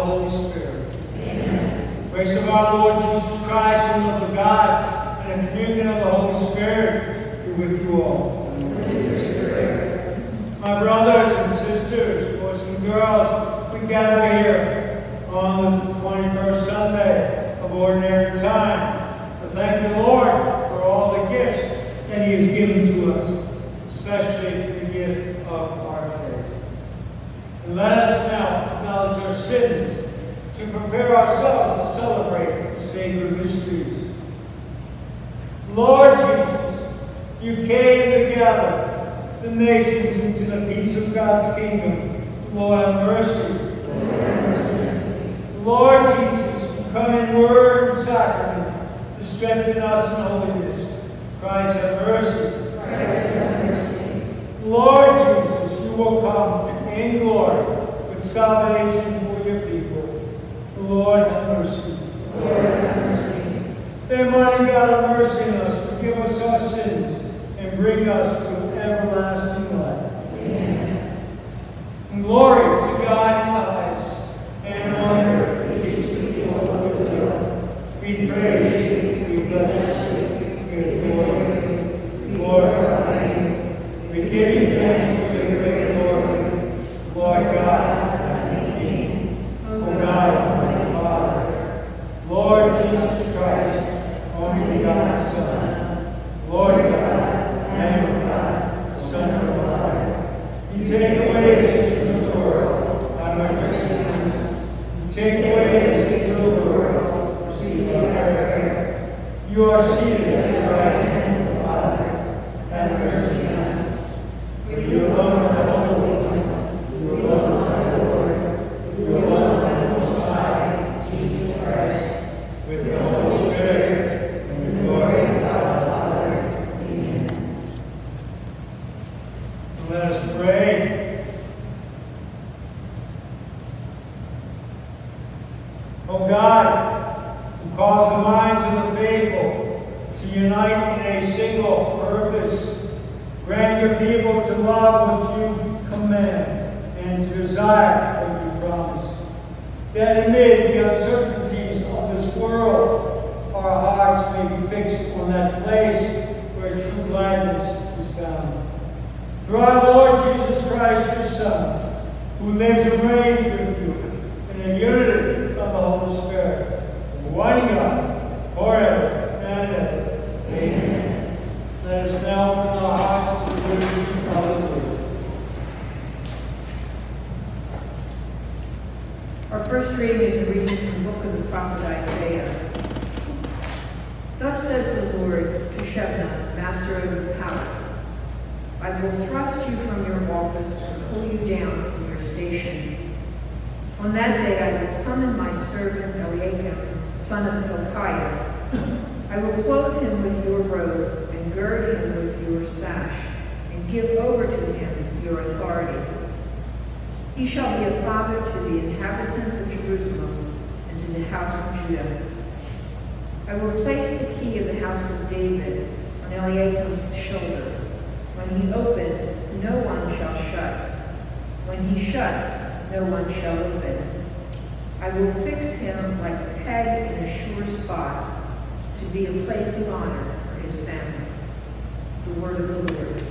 the Holy Spirit. Amen. Grace of our Lord Jesus Christ and love of God and the communion of the Holy Spirit be with you all. My brothers and sisters, boys and girls, we gather here on the 21st Sunday of Ordinary Time to thank the Lord for all the gifts that he has given to us, especially the gift of our faith. And let us now acknowledge our sins to prepare ourselves to celebrate the sacred mysteries. Lord Jesus, you came to gather the nations into the peace of God's kingdom. Lord, have mercy. Lord Jesus, you come in word and sacrament to strengthen us in holiness. Christ, have mercy. Christ have mercy. Lord Jesus, you will come in glory with salvation for your people. Lord, have mercy. Lord have mercy. Almighty God, have mercy on us, forgive us our sins, and bring us to everlasting life. Amen. Glory to God in the highest, and on earth Peace to Lord with will. we praise you, we bless you, we adore you, we glorify you. We give you thanks for your great glory, Lord God, and King, O God, Almighty Father, Lord Jesus Christ, only begotten Son, Lord God, Lamb of God, Son of God. You take away the sins of the world, have mercy on us. You take away the sins of the world, receive our prayer. You are seated at the right hand of the Father, have mercy on us. For you alone are the Holy One, you alone are the Lord, you alone are the Messiah, Jesus Christ, with the Holy Spirit, and the glory of God the Father. Amen. Let us pray. O God, who cause the minds of the faithful to unite in a single purpose, grant your people to love what you command and to desire what you promise. That amid the uncertainties of this world, our hearts may be fixed on that place where true gladness is found. Through our Lord Jesus Christ, your Son, who lives and reigns with you in the unity of the Holy Spirit, one God, forever and ever. Amen. Let us now open our hearts to the. Our first reading is a reading from the book of the prophet Isaiah. Thus says the Lord to Shebna, master of the palace, I will thrust you from your office and pull you down from your station. On that day I will summon my servant Eliakim, son of Hilkiah. I will clothe him with your robe and gird him with your sash, and give over to him your authority. He shall be a father to the inhabitants of Jerusalem and to the house of Judah. I will place the key of the house of David on Eliakim's shoulder. When he opens, no one shall shut. When he shuts, no one shall open. I will fix him like a peg in a sure spot to be a place of honor for his family. The word of the Lord.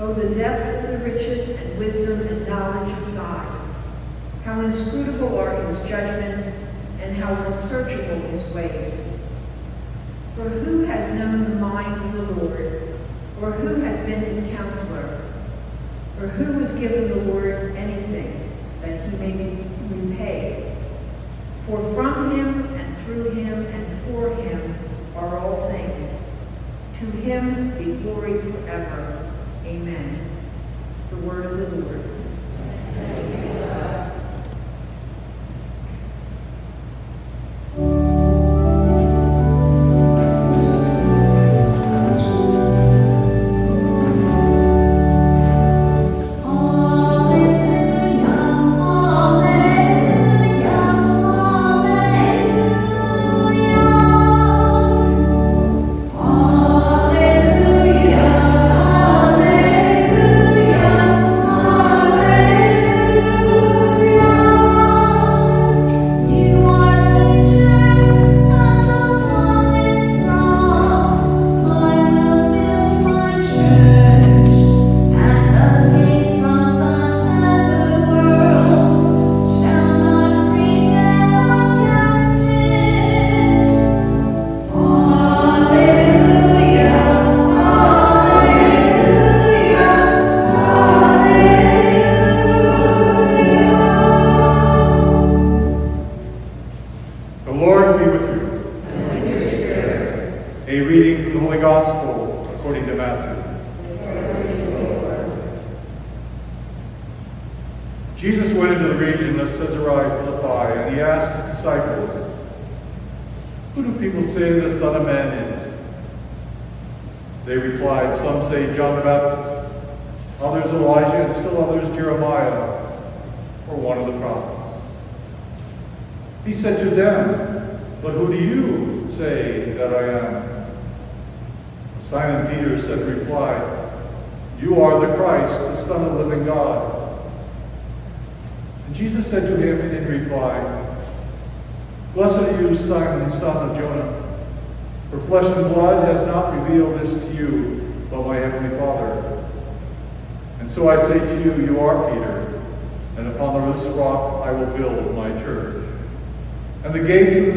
Oh, the depth of the riches and wisdom and knowledge of God! How inscrutable are his judgments, and how unsearchable his ways. For who has known the mind of the Lord, or who has been his counselor, or who has given the Lord anything that he may be repaid? For from him and through him and for him are all things. To him be glory forever. Amen. The word of the Lord.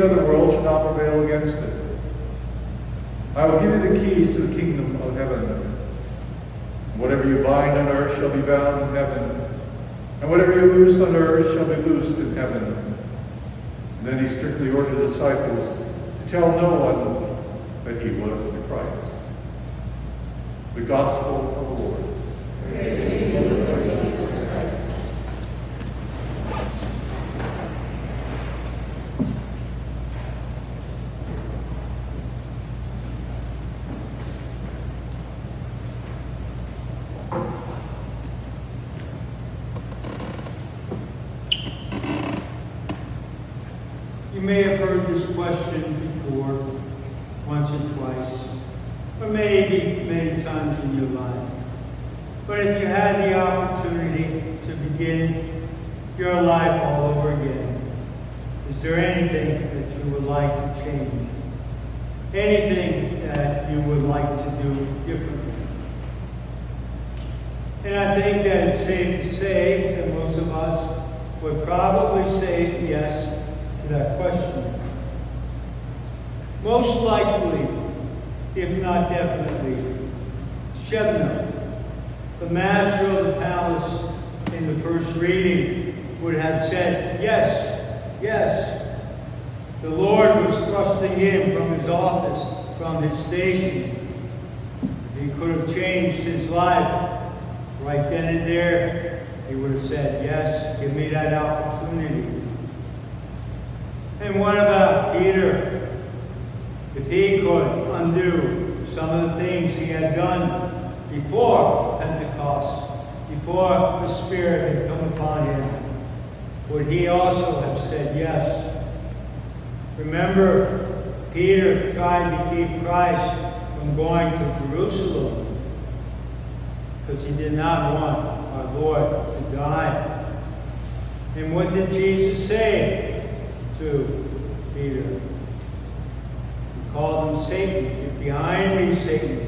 Gates of the netherworld shall not prevail against it. I will give you the keys to the kingdom of heaven. Whatever you bind on earth shall be bound in heaven, and whatever you loose on earth shall be loosed in heaven. And then he strictly ordered the disciples to tell no one that he was the Christ. The Gospel of the Lord. You may have heard this question before, once or twice, or maybe many times in your life. But if you had the opportunity to begin your life all over again, is there anything that you would like to change? Anything that you would like to do differently? And I think that it's safe to say that most of us would probably say yes to that question. Most likely, if not definitely, Shebna, the master of the palace in the first reading, would have said, yes, yes. The Lord was thrusting him from his office, from his station. He could have changed his life right then and there. He would have said, yes, give me that opportunity. And what about Peter? If he could undo some of the things he had done before Pentecost, before the Spirit had come upon him, would he also have said yes? Remember, Peter tried to keep Christ from going to Jerusalem because he did not want our Lord to die. And what did Jesus say to Peter? He called him Satan. Get behind me, Satan.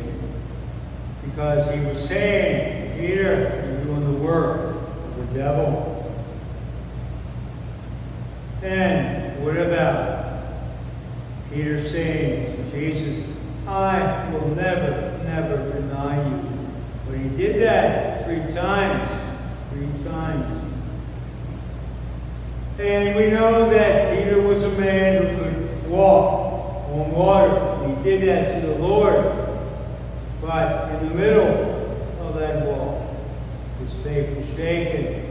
Because he was saying, Peter, work of the devil. And what about Peter saying to Jesus, I will never, never deny you. But he did that three times. Three times. And we know that Peter was a man who could walk on water. He did that to the Lord. But in the middle of that walk, his faith was shaken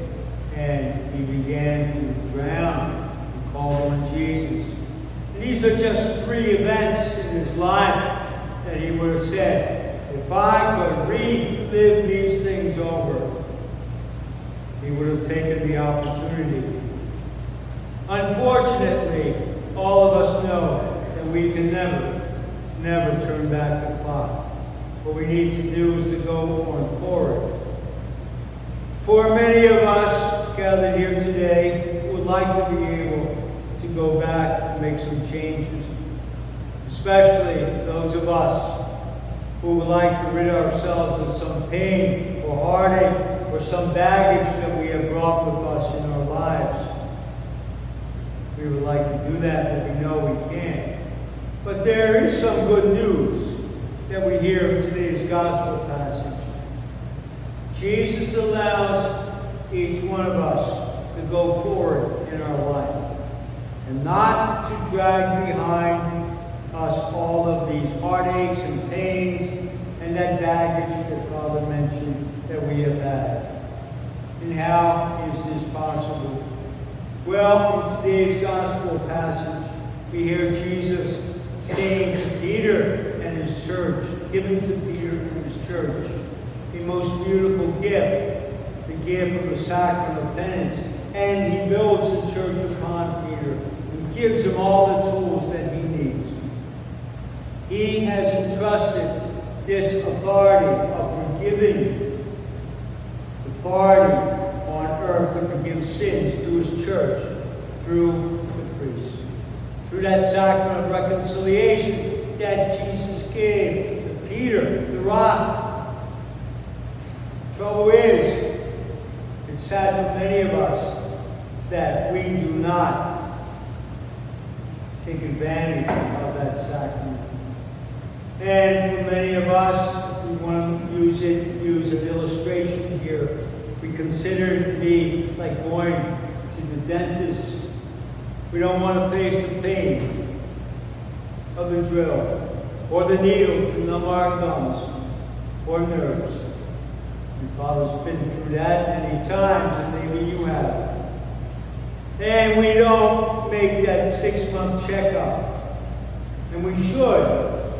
and he began to drown and called on Jesus. And these are just three events in his life that he would have said, if I could relive these things over, he would have taken the opportunity. Unfortunately, all of us know that we can never, never turn back the clock. What we need to do is to go on forward. For many of us gathered here today would like to be able to go back and make some changes, especially those of us who would like to rid ourselves of some pain or heartache or some baggage that we have brought with us in our lives. We would like to do that, but we know we can't. But there is some good news that we hear in today's gospel passage. Jesus allows each one of us to go forward in our life and not to drag behind us all of these heartaches and pains and that baggage that Father mentioned that we have had. And how is this possible? Well, in today's gospel passage, we hear Jesus saying to Peter and his church, given to Peter and his church, a most beautiful gift, the gift of the sacrament of penance. And he builds the church upon Peter and gives him all the tools that he needs. He has entrusted this authority of forgiving, the authority on earth to forgive sins to his church through the priest. Through that sacrament of reconciliation that Jesus gave to Peter, the rock. Trouble is, it's sad for many of us that we do not take advantage of that sacrament. And for many of us, we want to use it, use an illustration here. We consider it to be like going to the dentist. We don't want to face the pain of the drill or the needle to numb our gums or nerves. And Father's been through that many times, and maybe you have. And we don't make that six-month checkup. And we should,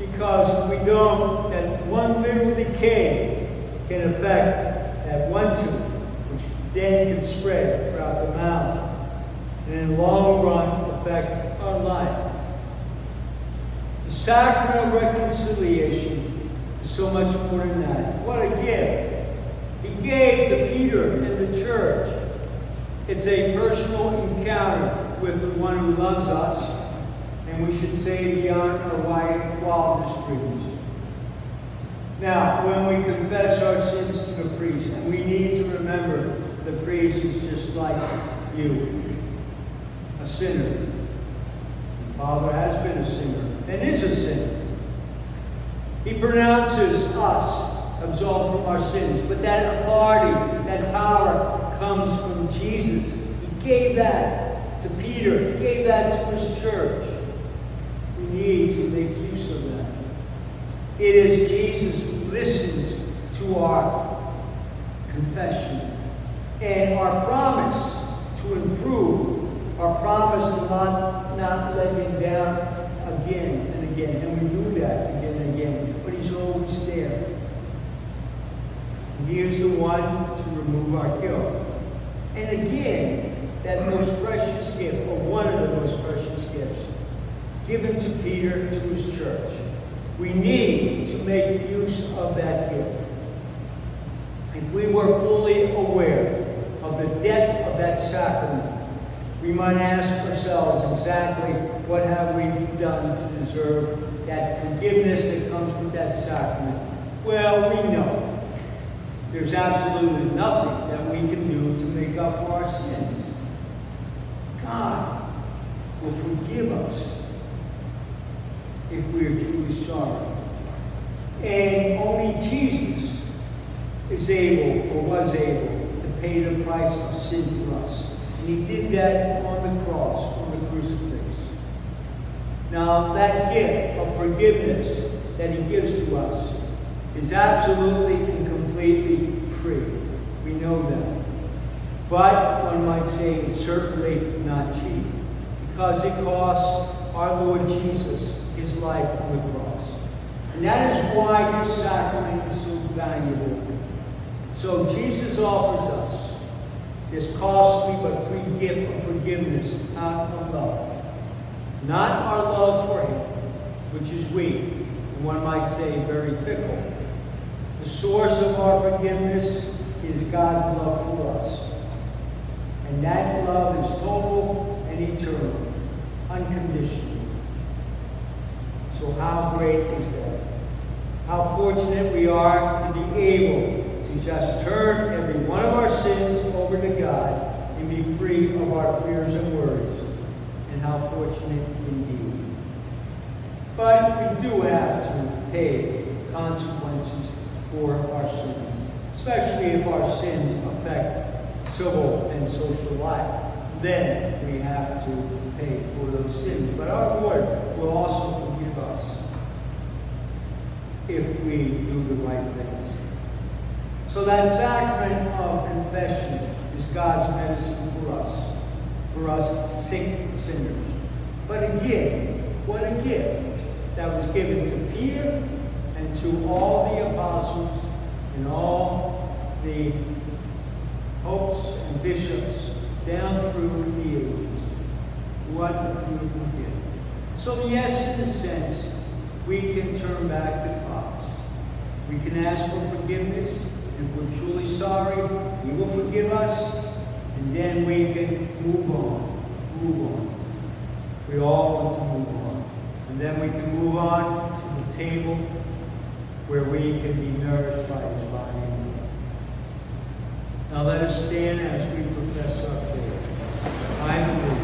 because we don't, that one little decay can affect that one tooth, which then can spread throughout the mouth, and in the long run affect our life. The sacrament of reconciliation so much more than that. What a gift! He gave to Peter and the church. It's a personal encounter with the one who loves us, and we should say beyond our wildest dreams. Now, when we confess our sins to the priest, and we need to remember the priest is just like you, a sinner. And Father has been a sinner and is a sinner. He pronounces us absolved from our sins, but that authority, that power comes from Jesus. He gave that to Peter, he gave that to his church. We need to make use of that. It is Jesus who listens to our confession and our promise to improve, our promise to not, not let him down again and again. And we do that again and again, but he's always there. And he is the one to remove our guilt. And again, that most precious gift, or one of the most precious gifts, given to Peter to his church. We need to make use of that gift. If we were fully aware of the depth of that sacrament, we might ask ourselves exactly what have we done to deserve that forgiveness that comes with that sacrament. Well, we know there's absolutely nothing that we can do to make up for our sins. God will forgive us if we are truly sorry. And only Jesus is able or was able to pay the price of sin for us. And he did that on the cross, on the crucifix. Now, that gift of forgiveness that he gives to us is absolutely free. We know that. But one might say certainly not cheap because it costs our Lord Jesus his life on the cross. And that is why this sacrament is so valuable. So Jesus offers us this costly but free gift of forgiveness out of love. Not our love for him, which is weak, one might say very fickle. The source of our forgiveness is God's love for us. And that love is total and eternal, unconditional. So how great is that? How fortunate we are to be able to just turn every one of our sins over to God and be free of our fears and worries. And how fortunate indeed. But we do have to pay consequences for our sins, especially if our sins affect civil and social life. Then we have to pay for those sins. But our Lord will also forgive us if we do the right things. So that sacrament of confession is God's medicine for us, for us sick sinners. But again, what a gift that was given to Peter and to all the apostles and all the popes and bishops down through the ages. What a beautiful gift. So yes, in a sense, we can turn back the clocks. We can ask for forgiveness. If we're truly sorry, He will forgive us, and then we can move on, move on. We all want to move on. And then we can move on to the table where we can be nourished by His body and blood. Now let us stand as we profess our faith. I believe.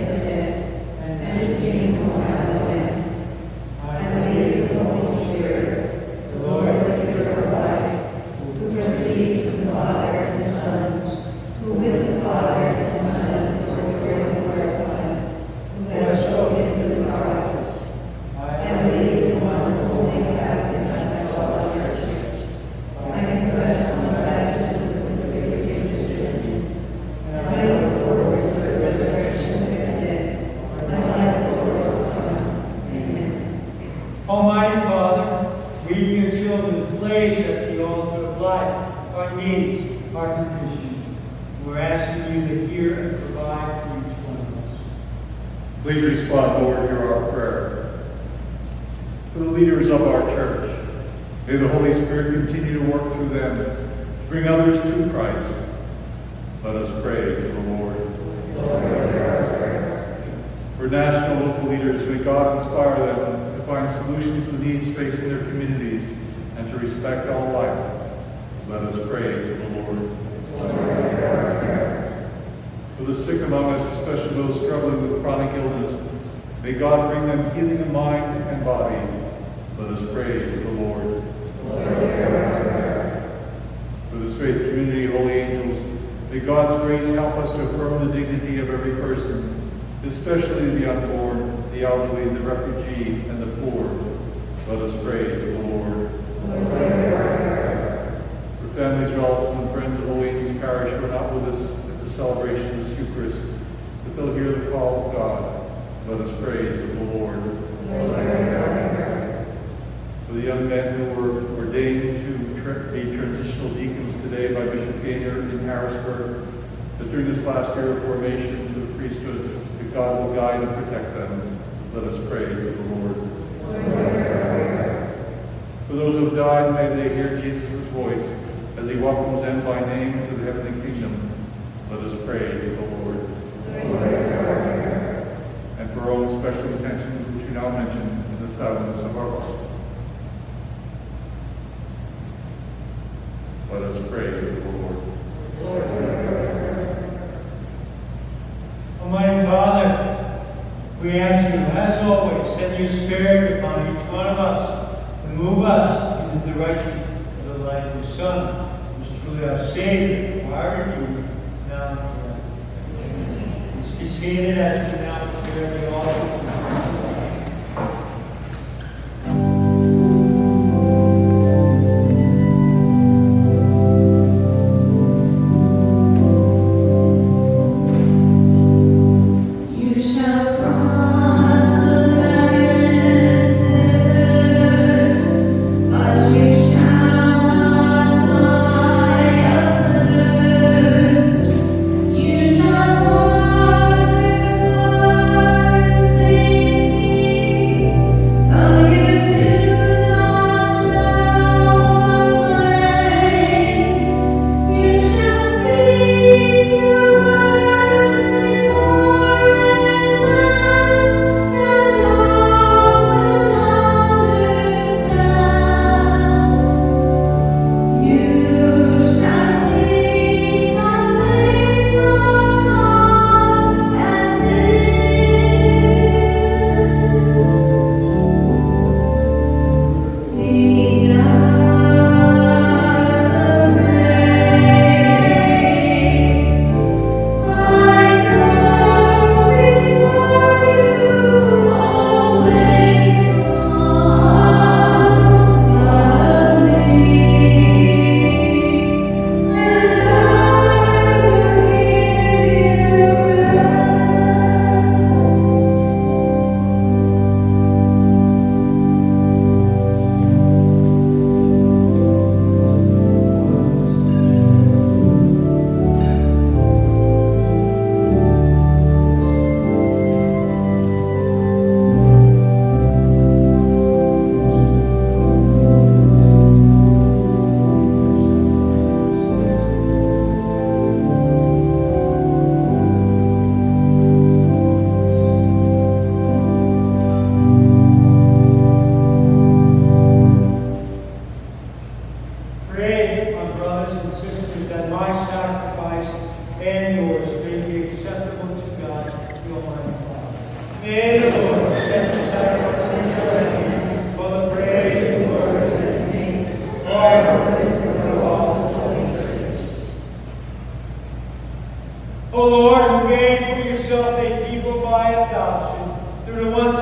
Almighty Father, we, your children, place at the altar of life our needs, our petitions. We're asking you to hear and provide for each one of us. Please respond, Lord, hear our prayer. For the leaders of our church, may the Holy Spirit continue to work through them to bring others to Christ. Let us pray to the Lord. For national and local leaders, may God inspire them to find solutions to the needs facing their communities and to respect all life. Let us pray to the Lord. For us, especially those struggling with chronic illness, may God bring them healing of mind and body. Let us pray to the Lord. For this faith community, holy angels, may God's grace help us to affirm the dignity of every person, especially the unborn, the elderly, the refugee, and the poor. Let us pray to the Lord. For families, relatives, and friends of Holy Angels Parish who are not with us the celebration of this Eucharist, that they'll hear the call of God, let us pray to the Lord. For the young men who were ordained to be transitional deacons today by Bishop Gainer in Harrisburg, that during this last year of formation to the priesthood, that God will guide and protect them. Let us pray to the Lord. For those who have died, may they hear Jesus' voice as he welcomes them by name to the heavenly kingdom. Let us pray to the Lord. And for all own special intentions, which we now mention in the silence of our heart. Let us pray to the Lord. Almighty Father, we ask you, as always, send your Spirit upon each one of us and move us in the direction of the light of your Son, who is truly our Savior, our Redeemer, and forever. Please be seated as we now prepare the altar.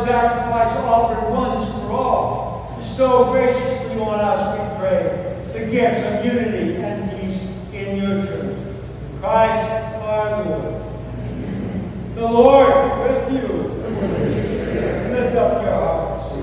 Sacrifice offered once for all, bestow graciously on us, we pray, the gifts of unity and peace in your church. Christ our Lord. The Lord with you. Lift up your hearts.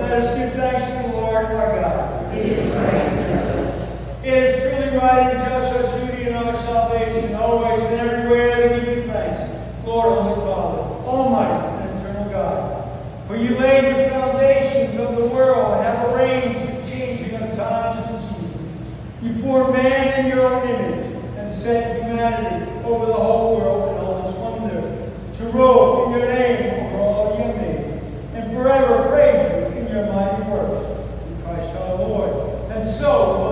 Let us give thanks to the Lord our God. It is right and just. It is truly right and just our duty and our salvation, always and everywhere to give you thanks, Lord, Holy Father, Almighty and eternal God. For you laid the foundations of the world and have arranged the changing of times and seasons. You formed man in your own image and set humanity over the whole world and all its wonder, to rule in your name over all you made, and forever praise you in your mighty works. In Christ our Lord. And so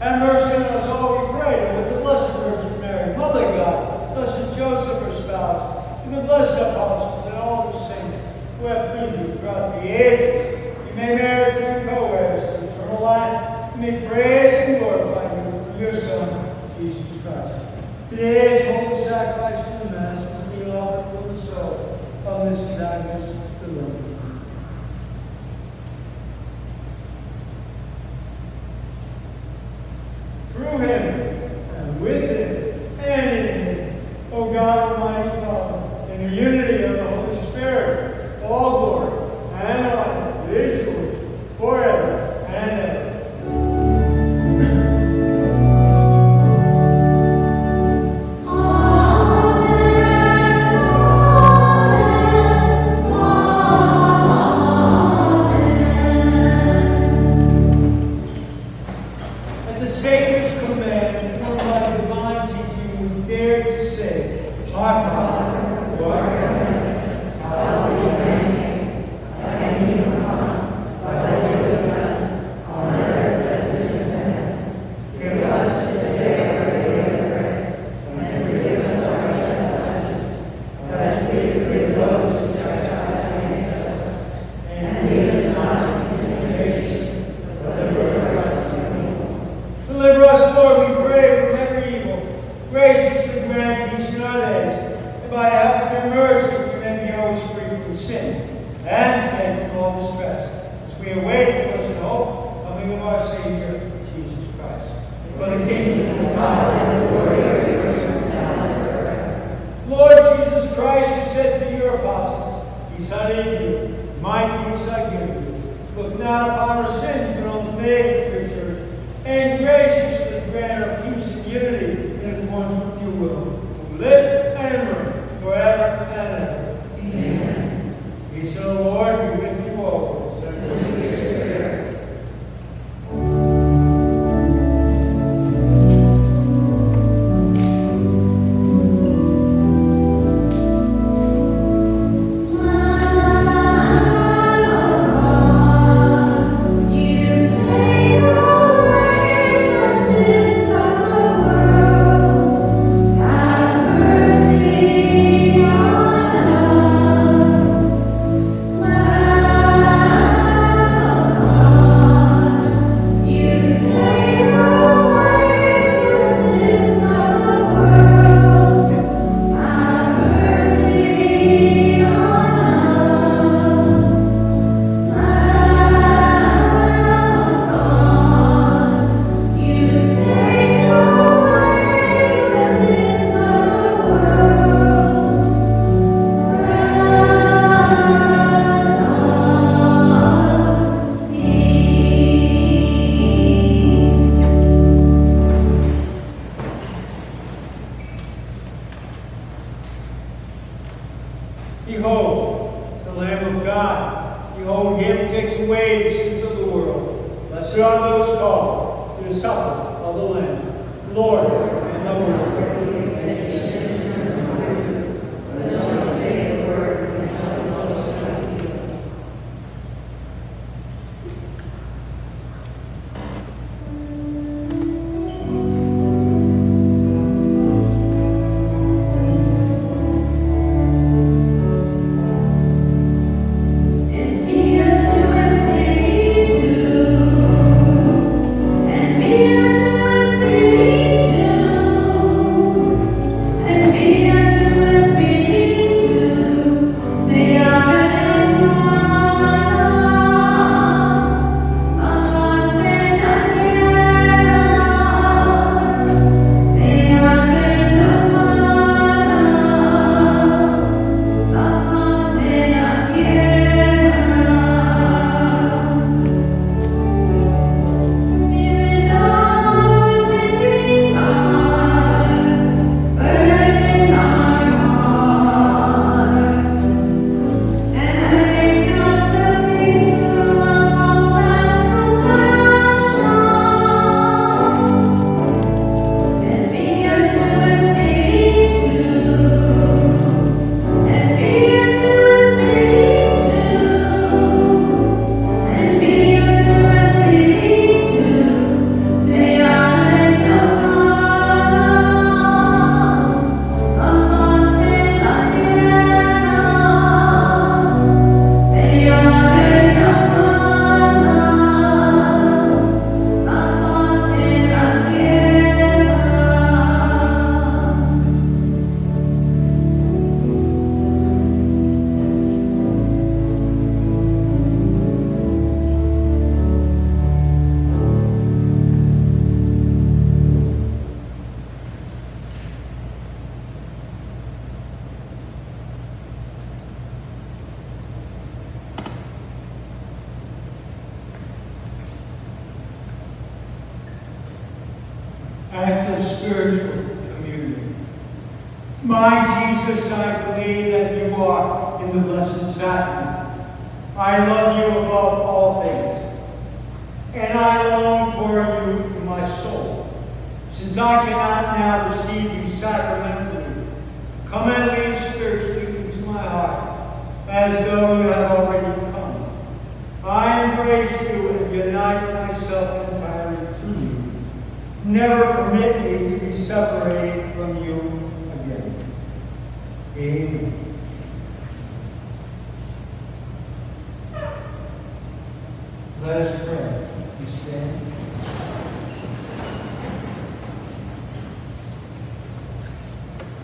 Have mercy on us all, we pray, and with the Blessed Virgin Mary, Mother God, Blessed Joseph, her spouse, and the blessed apostles, and all the saints who have pleased you throughout the age, you may merit to be co-heirs to eternal life, and may praise and glorify you through your Son, Jesus Christ. Today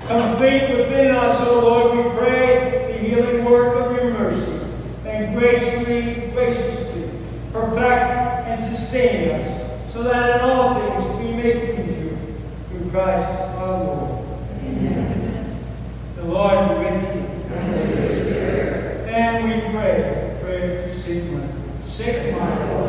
Complete within us, O Lord, we pray, the healing work of your mercy, and graciously, graciously perfect and sustain us, so that in all things we may please you, through Christ our Lord. Amen. The Lord be with you. And with your spirit. And we pray, prayer to Saint Michael. Saint Michael,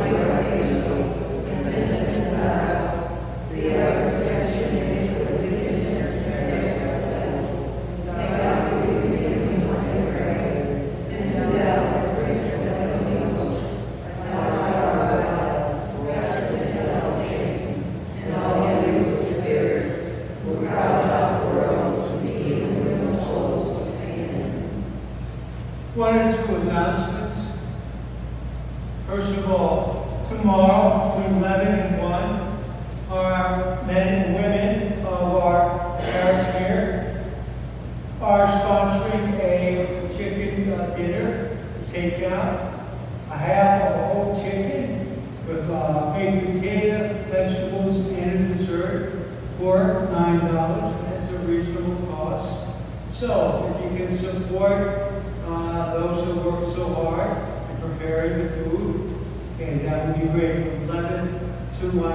from 11 to 1.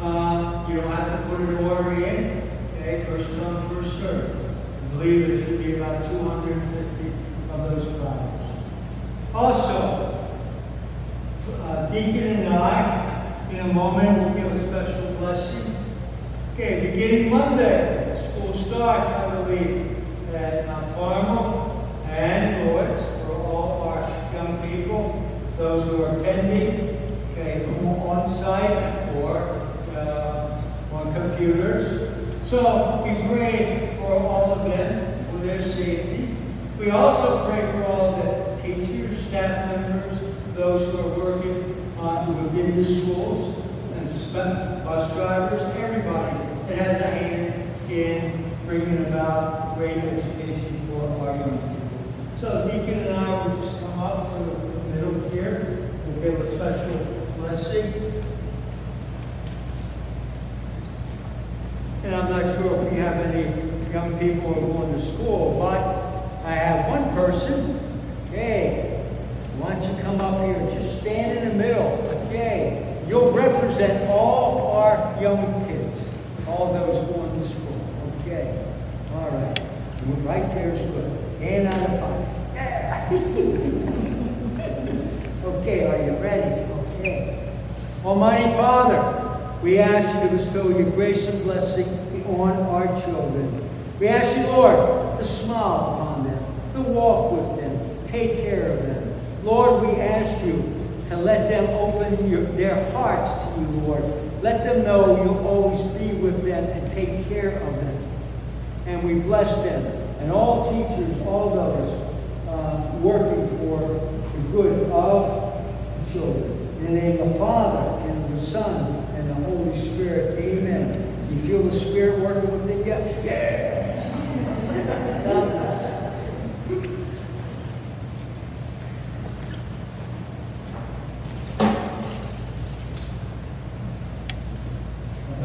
Uh, you don't have to put an order in. Okay, first come, first served. I believe there should be about 250 of those products. Also, uh, Deacon and I, in a moment, will give a special blessing. Okay, beginning Monday, school starts, I believe, at Mount Carmel and Lourdes for all our young people, those who are attending on site or uh, on computers. So we pray for all of them, for their safety. We also pray for all the teachers, staff members, those who are working on within the schools, and bus drivers, everybody that has a hand in bringing about great education for our young people. So Deacon and I will just come up to the middle here and give a special blessing. And I'm not sure if we have any young people who are going to school, but I have one person. Okay, why don't you come up here? Just stand in the middle. Okay, you'll represent all our young kids, all those going to school. Okay, all right. Right there is good. Hand on the pocket. Okay, are you? Almighty Father, we ask you to bestow your grace and blessing on our children. We ask you, Lord, to smile upon them, to walk with them, take care of them. Lord, we ask you to let them open your, their hearts to you, Lord. Let them know you'll always be with them and take care of them. And we bless them and all teachers, all those uh, working for the good of children. In the name of the Father, and the Son, and the Holy Spirit. Amen. You feel the Spirit working within you? Yeah. God bless.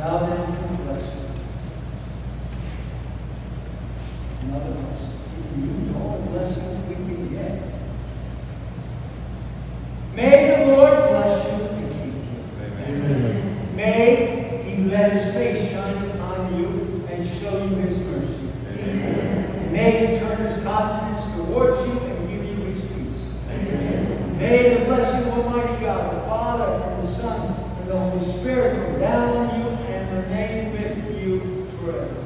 Bow down for a blessing. Another blessing. We can use all the blessings we can get. May the Lord bless you and keep you. May he let his face shine upon you and show you his mercy. And may he turn his countenance towards you and give you his peace. Amen. May the blessing of Almighty God, the Father, and the Son, and the Holy Spirit come down on you and remain with you forever.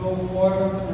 Go forth,